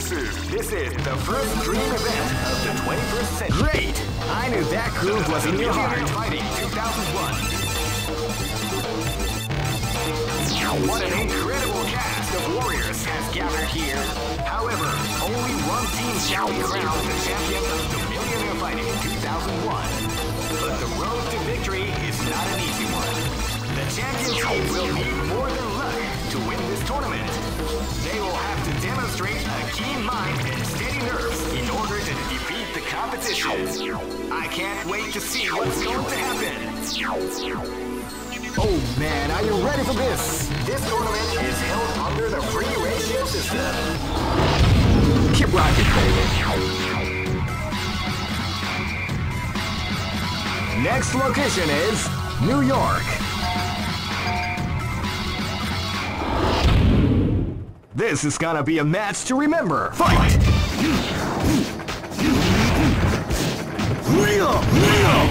too soon. This is the first dream event of the 21st century. Great! I knew that groove was in your heart. Fighting 2001. What an incredible cast of warriors has gathered here. However, only one team shall be crowned the champion of the Millionaire Fighting 2001. But the road to victory is not an easy one. The champion team will need more than luck to win this tournament. They will have to demonstrate a keen mind and steady nerves in order to defeat the competition. I can't wait to see what's going to happen. Oh man, are you ready for this? This tournament is held under the free ratio system. Keep rocking, baby. Next location is New York. This is gonna be a match to remember. Fight!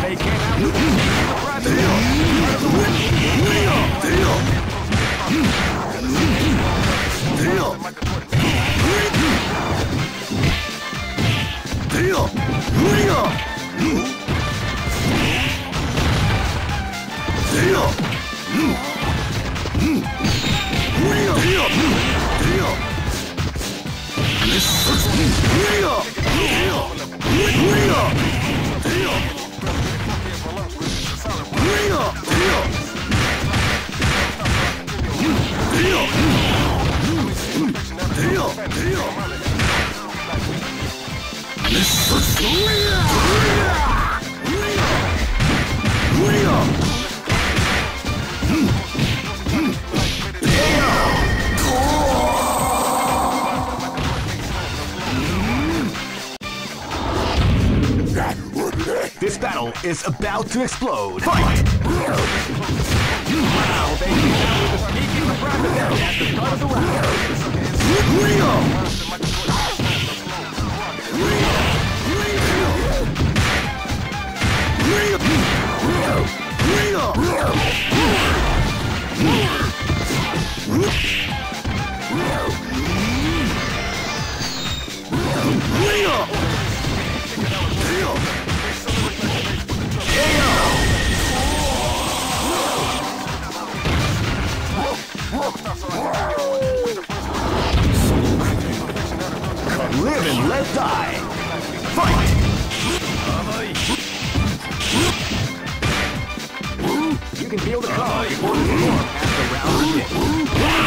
They came out with This about to explode. Fight! Wow, the start of the round. Live and let die. Fight! You can feel the call before storm as the round.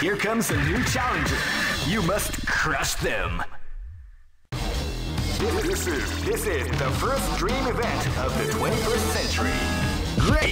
Here comes a new challenger. You must crush them. This, is this is the first dream event of the 21st century. Great!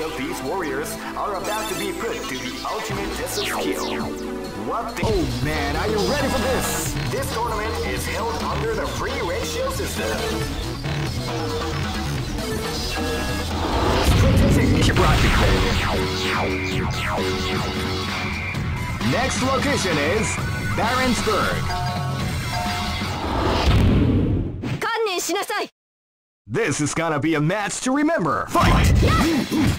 of these warriors are about to be put to the ultimate test of skill. What the- Oh man, are you ready for this? This tournament is held under the free range shield system. Next location is Barentsburg. This is gonna be a match to remember. Fight! Yeah.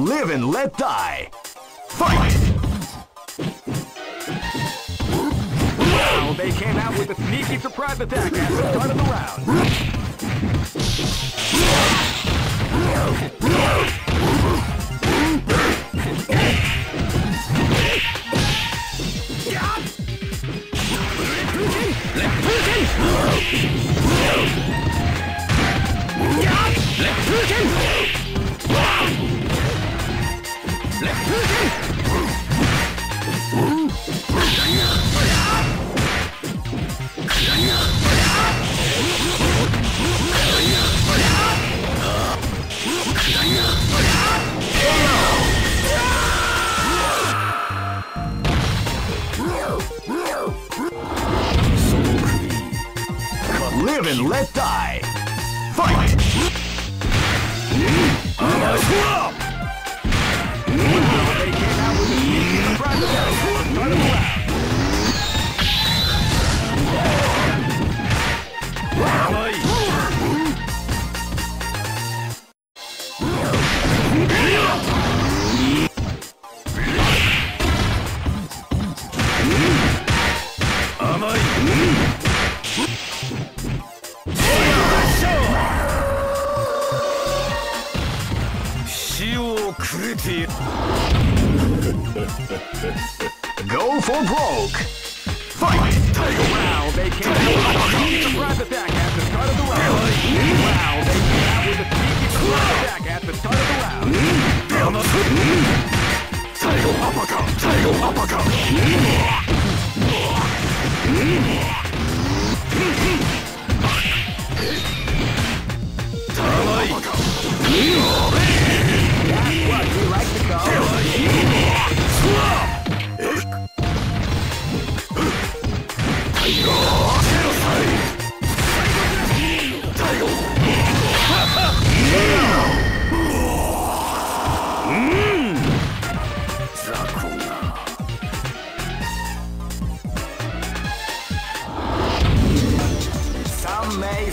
Live and let die. Fight! Wow, they came out with a sneaky surprise attack at the start of the round. Live and let die. Fight!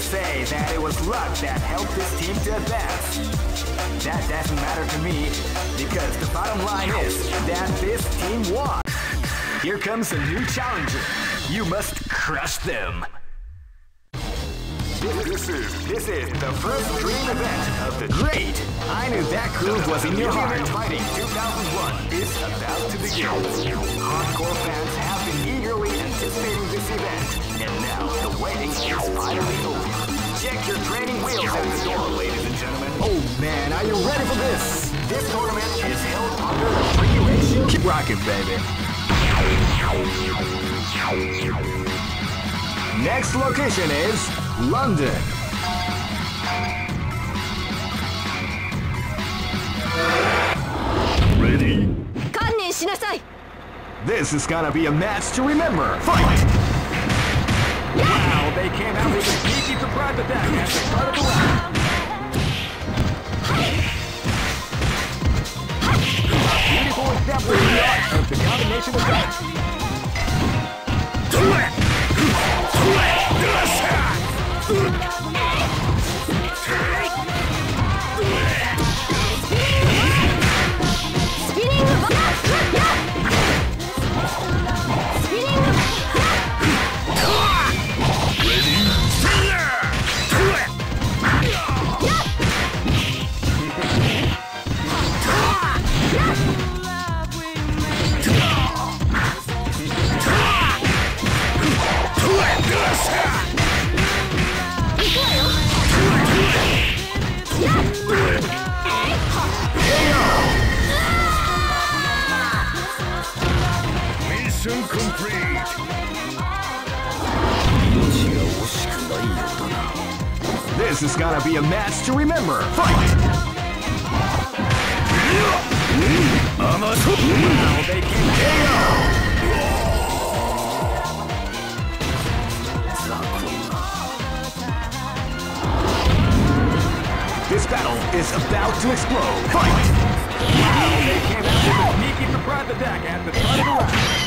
Say that it was luck that helped this team to advance. That doesn't matter to me because the bottom line is that this team won. Here comes a new challenger. You must crush them. This is this is the first dream event of the Great! I knew that groove was in your heart. Fighting 2001 is about to begin. Hardcore fans have been eagerly anticipating this event, and now the waiting is finally over. Check your training wheels at the door, ladies and gentlemen. Oh man, are you ready for this? This tournament is held under the free ratio. Keep rocking, baby. Next location is London. Ready? This is gonna be a match to remember. Fight! Wow, they came out with a sneaky surprise attack at the start of the round. Beautiful example of the combination of that. Be a match to remember. Fight! Wow, they came This battle is about to explode. Fight! They with a sneaky surprise attack at the start of the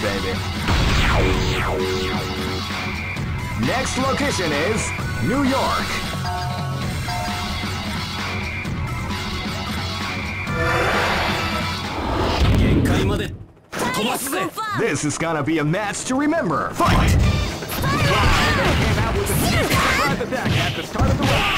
baby. Next location is New York. This is gonna be a match to remember. Fight! They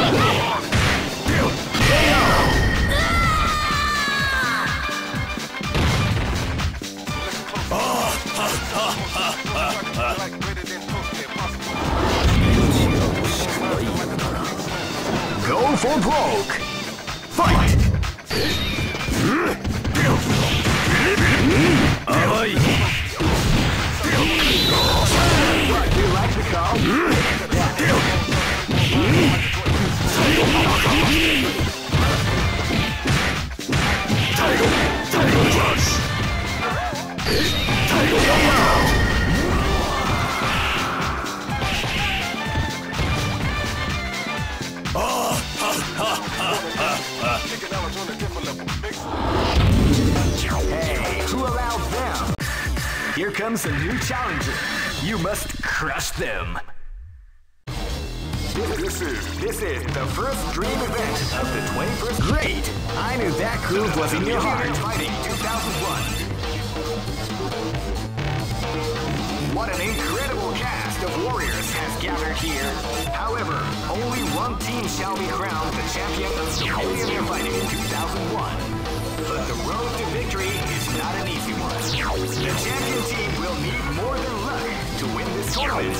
The champion team will need more than luck to win this tournament.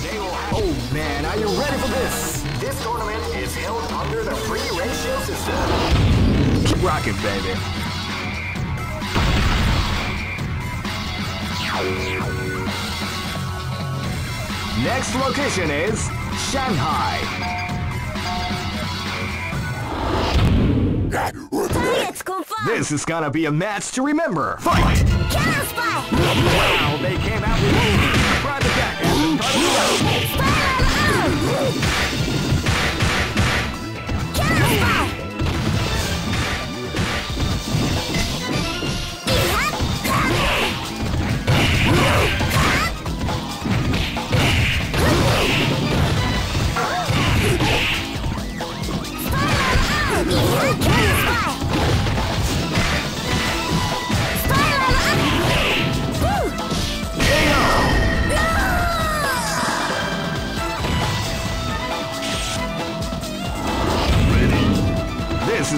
They will Oh man, are you ready for this? This tournament is held under the free ratio system. Keep rocking, baby. Next location is Shanghai. This is gonna be a match to remember. Fight! Counter! Wow, they came out with moves. Private Jack Spy! Spy!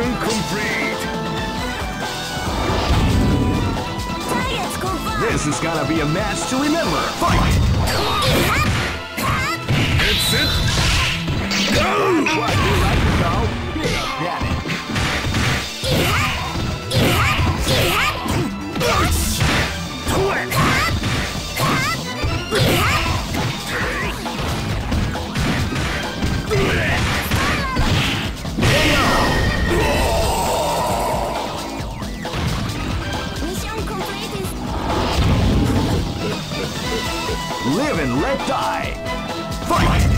Mission complete! This is gonna be a match to remember! Fight! It! Go! and let die. Fight!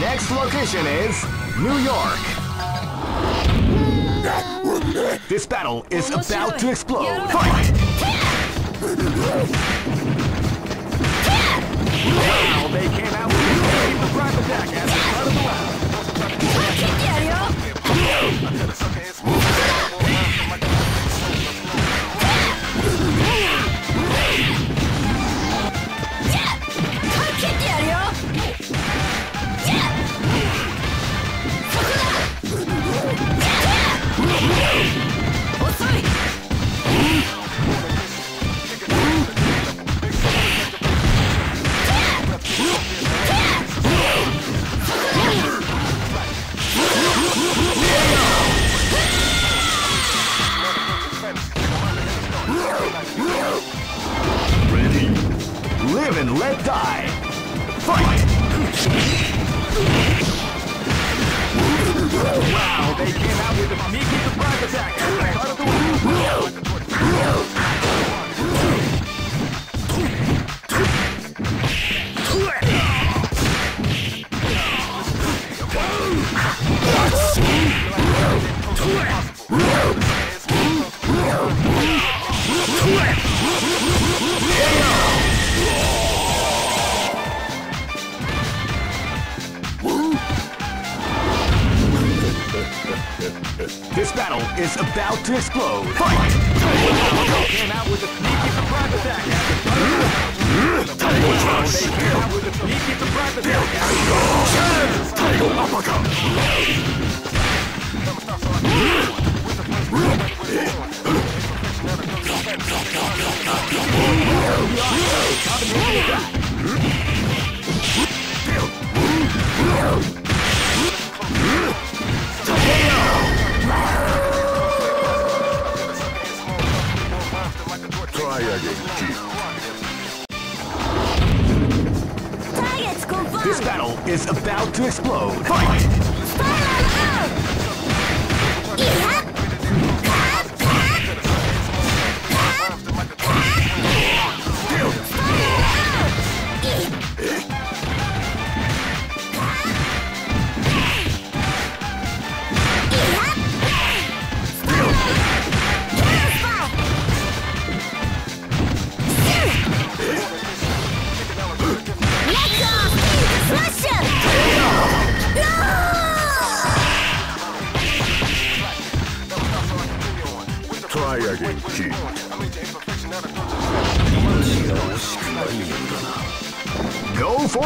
Next location is New York. This battle is about to explode. Fight! Wow, they came out with a brave attack as the of the round.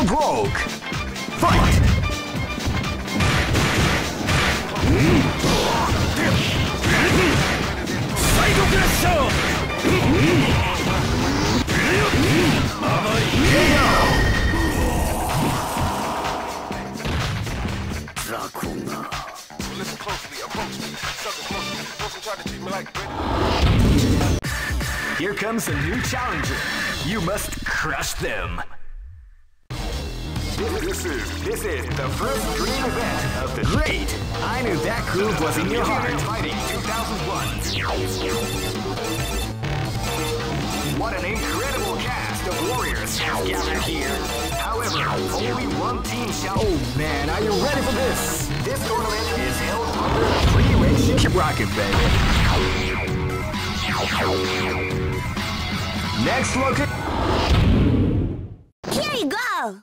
Broke! Fight! Here comes a new challenger. You must crush them. This is the first dream event of the Great! I knew that groove was in your heart. Fighting 2001. What an incredible cast of warriors gathered here. However, only one team shall. Oh man, are you ready for this? This tournament is held under a ratio. Keep rocking, baby. Next look at. Here you go!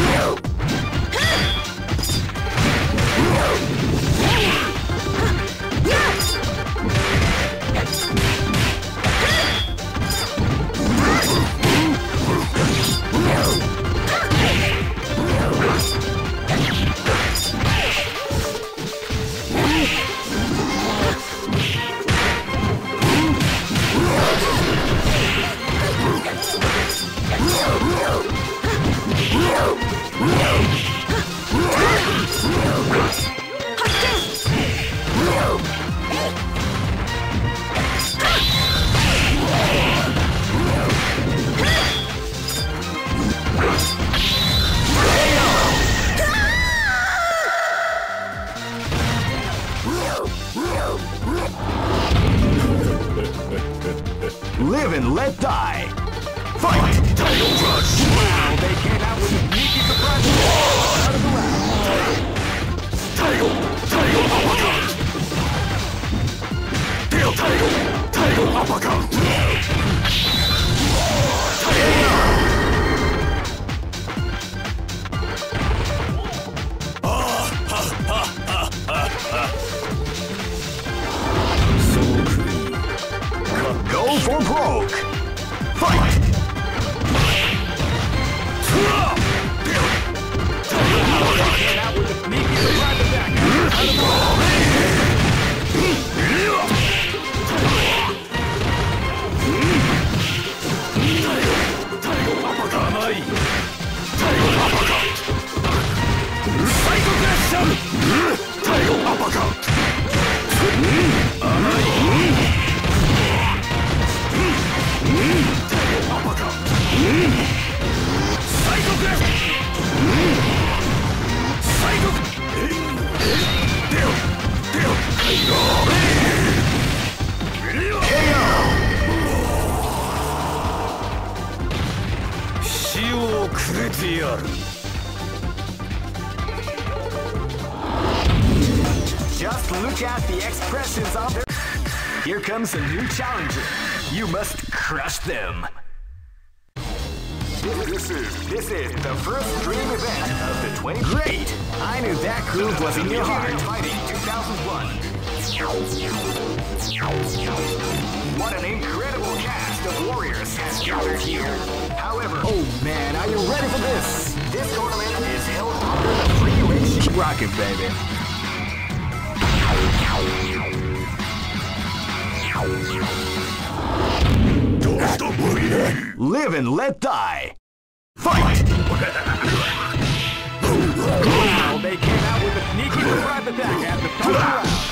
You must crush them. This is this is the first dream event of the 20. Great! I knew that groove was in your heart. Fighting 2001. What an incredible cast of warriors has gathered here. However, oh man, are you ready for this? This tournament is held under the free ratio. Keep rocking, baby. Live and let die. Fight! They came out with a sneaky surprise attack at the.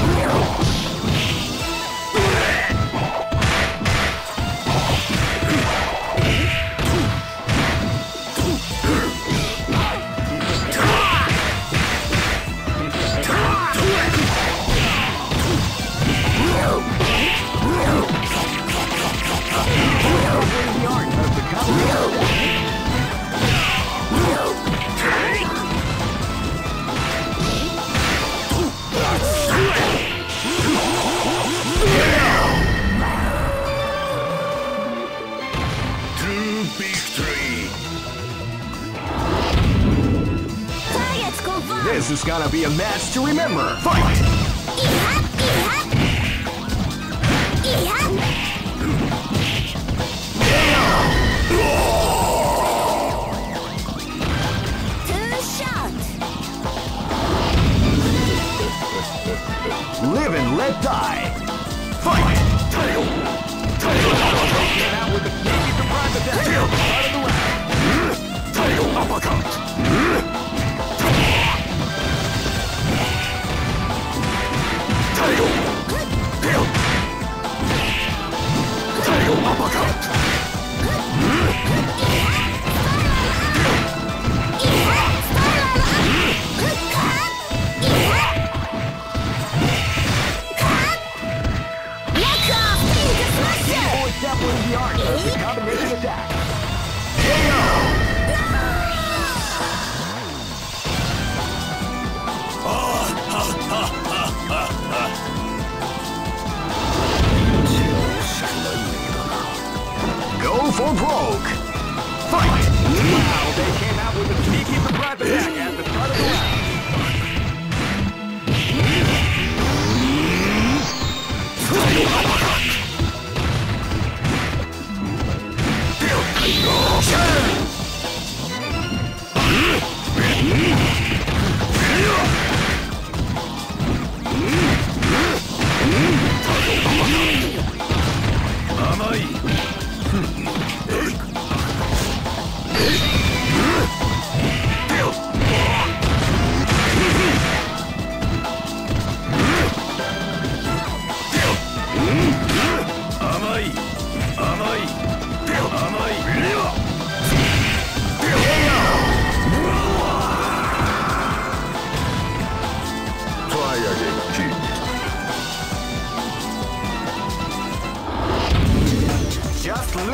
Remember. Fight!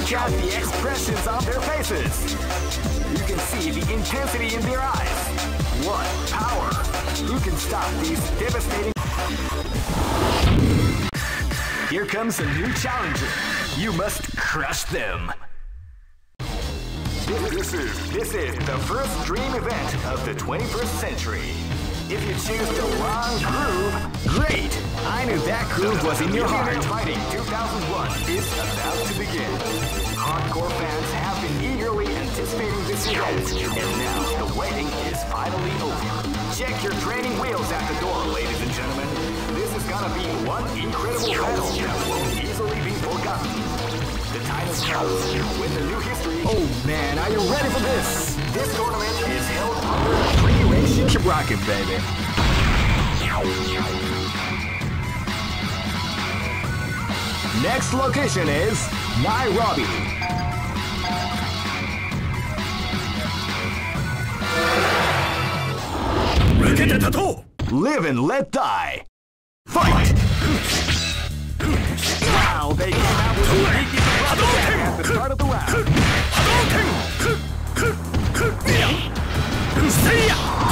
Look at the expressions on their faces. You can see the intensity in their eyes. What power! Who can stop these devastating? Here comes a new challenger. You must crush them. This is this is the first dream event of the 21st century. If you choose the wrong groove, great! I knew that groove was in your heart. Fighting 2001 is about to begin. Hardcore fans have been eagerly anticipating this event, and now the waiting is finally over. Check your training wheels at the door, ladies and gentlemen. This is gonna be one incredible battle that won't easily be forgotten. The has come with a new history. Oh man, are you ready for this? This tournament is held under the. Keep rocking, baby. Next location is Nairobi. Live and let die. Fight! Wow, they came out with a at the start of the round.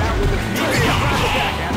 out with a sneaky surprise attack at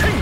剣